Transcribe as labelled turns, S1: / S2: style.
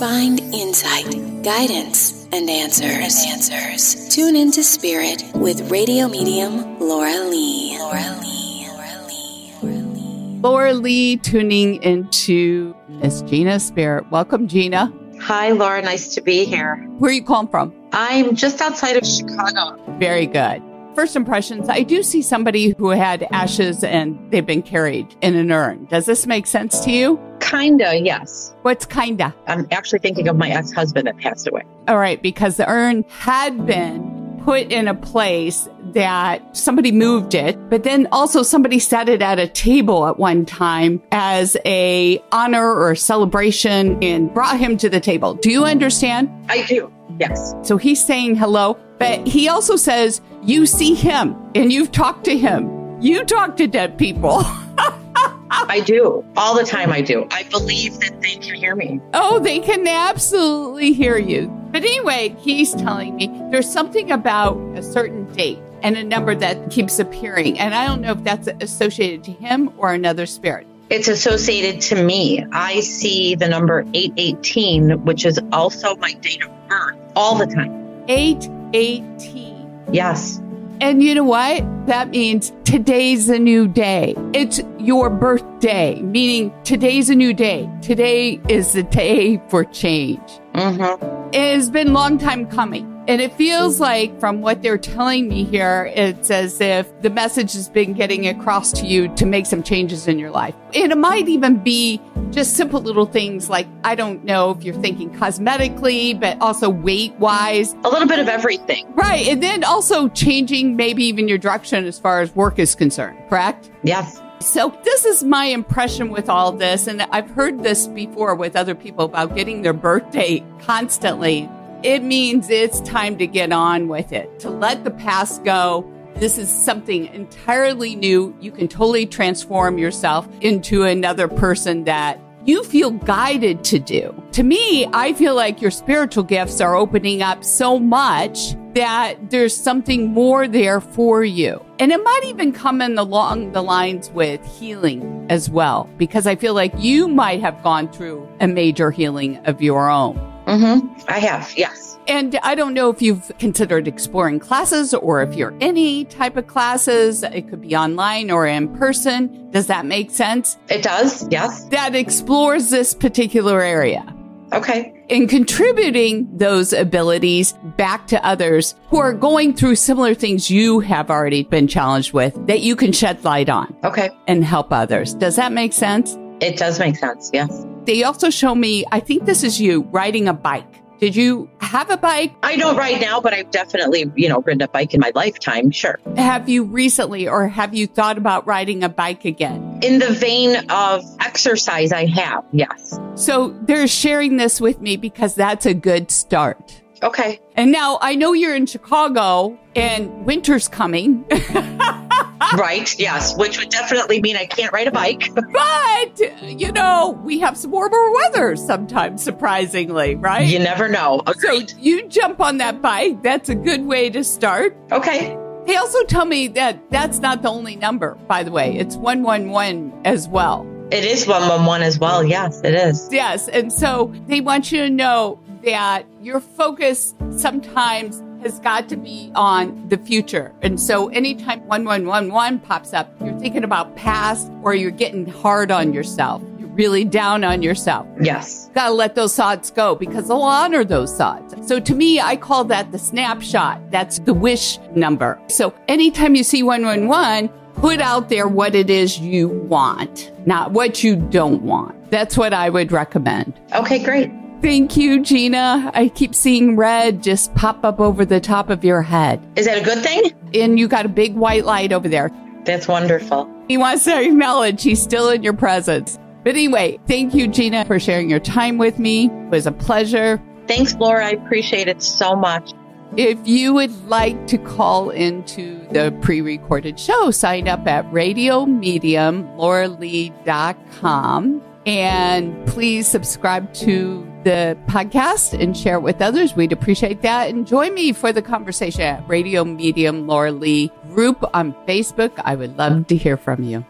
S1: Find insight, guidance, and answers. Answers. Tune into Spirit with radio medium Laura Lee. Laura Lee. Laura Lee. Laura Lee.
S2: Laura Lee tuning into Miss Gina Spirit. Welcome, Gina.
S3: Hi, Laura. Nice to be here.
S2: Where are you calling from?
S3: I'm just outside of Chicago.
S2: Very good. First impressions, I do see somebody who had ashes and they've been carried in an urn. Does this make sense to you?
S3: Kinda, yes.
S2: What's kinda?
S3: I'm actually thinking of my ex husband that passed away.
S2: All right, because the urn had been put in a place that somebody moved it, but then also somebody set it at a table at one time as a honor or celebration and brought him to the table. Do you understand?
S3: I do, yes.
S2: So he's saying hello, but he also says, you see him and you've talked to him. You talk to dead people.
S3: I do. All the time I do. I believe that they can hear me.
S2: Oh, they can absolutely hear you. But anyway, he's telling me there's something about a certain date and a number that keeps appearing. And I don't know if that's associated to him or another spirit.
S3: It's associated to me. I see the number 818, which is also my date of birth, all the time.
S2: 818.
S3: Yes.
S2: And you know what? That means today's a new day. It's your birthday, meaning today's a new day. Today is the day for change.
S3: Mm-hmm.
S2: It has been a long time coming. And it feels like from what they're telling me here, it's as if the message has been getting across to you to make some changes in your life. And it might even be just simple little things like, I don't know if you're thinking cosmetically, but also weight wise.
S3: A little bit of everything.
S2: Right. And then also changing maybe even your direction as far as work is concerned, correct?
S3: Yes.
S2: So this is my impression with all this. And I've heard this before with other people about getting their birthday constantly. It means it's time to get on with it, to let the past go. This is something entirely new. You can totally transform yourself into another person that you feel guided to do. To me, I feel like your spiritual gifts are opening up so much that there's something more there for you. And it might even come in along the lines with healing as well, because I feel like you might have gone through a major healing of your own.
S3: Mm-hmm. I have, yes.
S2: And I don't know if you've considered exploring classes or if you're any type of classes. It could be online or in person. Does that make sense?
S3: It does, yes.
S2: That explores this particular area
S3: Okay.
S2: In contributing those abilities back to others who are going through similar things you have already been challenged with that you can shed light on
S3: Okay.
S2: and help others. Does that make sense?
S3: It does make sense, yes.
S2: They also show me, I think this is you riding a bike. Did you have a bike?
S3: I don't right now, but I've definitely, you know, ridden a bike in my lifetime, sure.
S2: Have you recently or have you thought about riding a bike again?
S3: In the vein of exercise, I have, yes.
S2: So they're sharing this with me because that's a good start.
S3: Okay.
S2: And now I know you're in Chicago and winter's coming,
S3: right, yes, which would definitely mean I can't ride a bike.
S2: but you know, we have some warmer weather sometimes, surprisingly, right?
S3: you never know.
S2: So you jump on that bike. That's a good way to start.
S3: Okay.
S2: They also tell me that that's not the only number, by the way. It's 111 as well.
S3: It is 111 as well. Yes, it is.
S2: Yes. And so they want you to know that your focus sometimes has got to be on the future. And so anytime 1111 pops up, you're thinking about past or you're getting hard on yourself. You're really down on yourself.
S3: Yes.
S2: Got to let those thoughts go because they'll honor those thoughts. So to me, I call that the snapshot. That's the wish number. So anytime you see 111, put out there what it is you want, not what you don't want. That's what I would recommend.
S3: Okay, great.
S2: Thank you, Gina. I keep seeing red just pop up over the top of your head.
S3: Is that a good thing?
S2: And you got a big white light over there.
S3: That's wonderful.
S2: He wants to acknowledge he's still in your presence. But anyway, thank you, Gina, for sharing your time with me. It was a pleasure.
S3: Thanks, Laura. I appreciate it so much.
S2: If you would like to call into the pre recorded show, sign up at radiomediumlauralee.com and please subscribe to the podcast and share it with others. We'd appreciate that. And join me for the conversation at Radio Medium Laura Lee group on Facebook. I would love to hear from you.